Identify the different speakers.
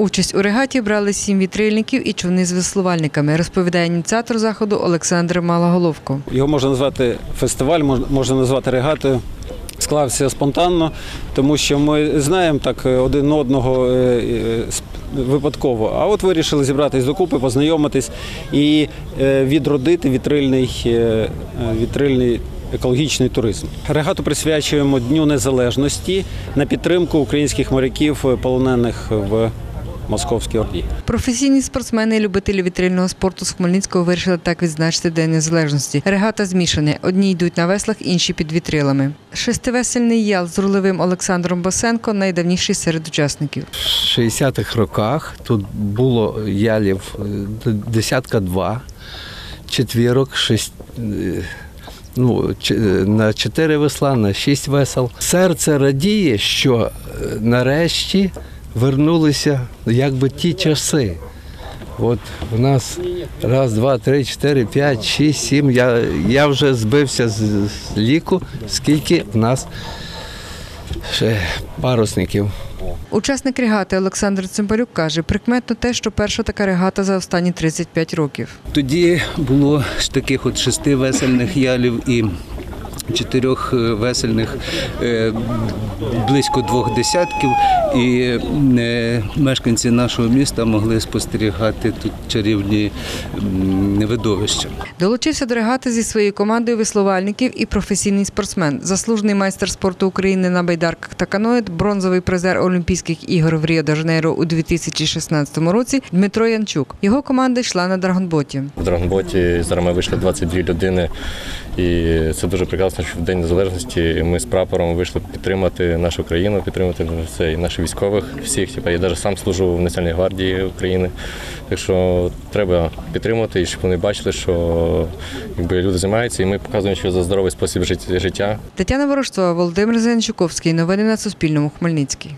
Speaker 1: Участь у регаті брали сім вітрильників і човни з веслувальниками, розповідає ініціатор заходу Олександр Малоголовко.
Speaker 2: Його можна назвати фестиваль, можна назвати регатою. Склався спонтанно, тому що ми знаємо так е, один одного е, е, випадково. А от вирішили зібратись докупи, познайомитись і відродити вітрильний, вітрильний екологічний туризм. Регату присвячуємо Дню Незалежності на підтримку українських моряків, полонених в Московській Орді.
Speaker 1: Професійні спортсмени і любителі вітрильного спорту з Хмельницького вирішили так відзначити День Незалежності. Регата змішана. Одні йдуть на веслах, інші під вітрилами. Шестивесельний ял з рулевим Олександром Босенко найдавніший серед учасників.
Speaker 3: В 60-х роках тут було ялів е, десятка два, четвірок, шість. е, Ну, е, на чотири весла, на шість весел. Серце радіє, що нарешті вернулися якби ті часи. От у нас раз, два, три, чотири, п'ять, шість, сім. Я, я вже збився з, з ліку, скільки в нас ще парусників.
Speaker 1: Учасник регати Олександр Цимбалюк каже, прикметно те, що перша така регата за останні 35 років.
Speaker 4: Тоді було ж таких от шести весельних ялів і чотирьох е, весельних е, близько двох десятків. І е, мешканці нашого міста могли спостерігати тут чарівні видовища.
Speaker 1: Долучився до регати зі своєю командою веслувальників і професійний спортсмен, заслужений майстер спорту України на байдарках та каноет, бронзовий призер Олімпійських ігор в Ріо-де-Жанейро у 2016 році Дмитро Янчук. Його команда йшла на драгонботі.
Speaker 5: В Драгонботі зараз ми вийшли 22 людини, і це дуже прекрасно, що в День Незалежності ми з прапором вийшли підтримати нашу країну, підтримати все, і наших військових всіх. Типа, я навіть сам служу в Національній гвардії України. Так що треба підтримати, і щоб вони бачили, що якби, люди займаються, і ми показуємо, що за здоровий спосіб жит- життя.
Speaker 1: Тетяна Ворожцова, Володимир Зеленчуковський. Новини на Суспільному. Хмельницький.